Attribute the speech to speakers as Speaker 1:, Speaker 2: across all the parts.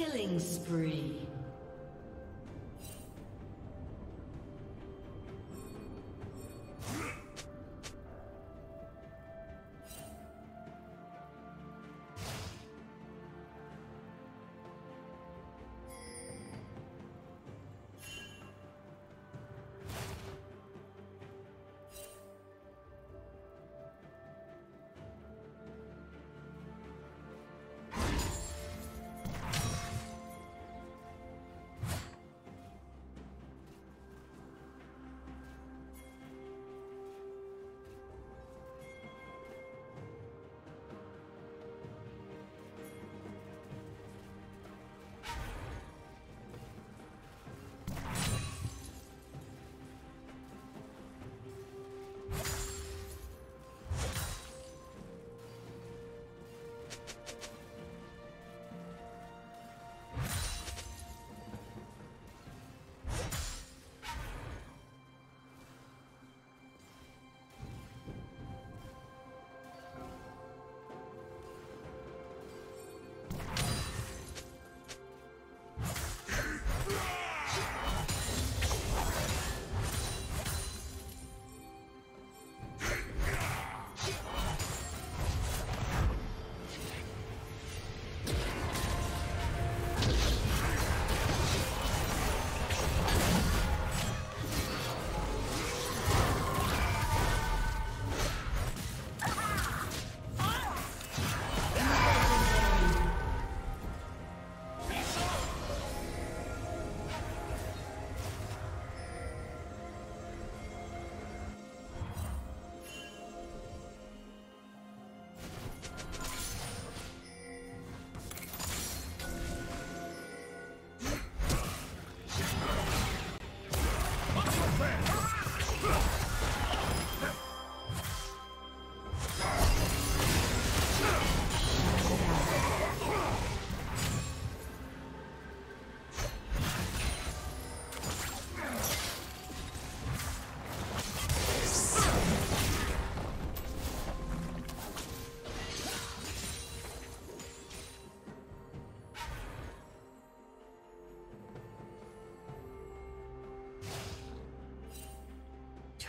Speaker 1: Killing spree.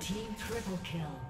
Speaker 1: Team triple kill.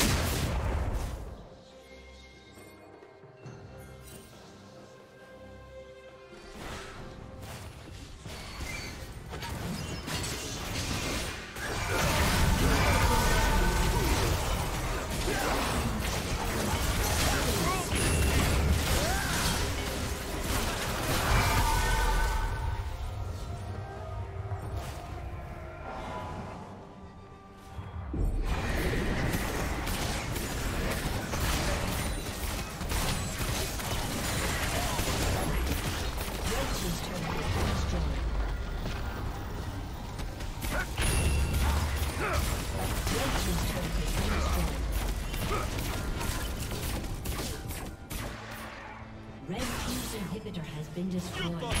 Speaker 1: Destroyed.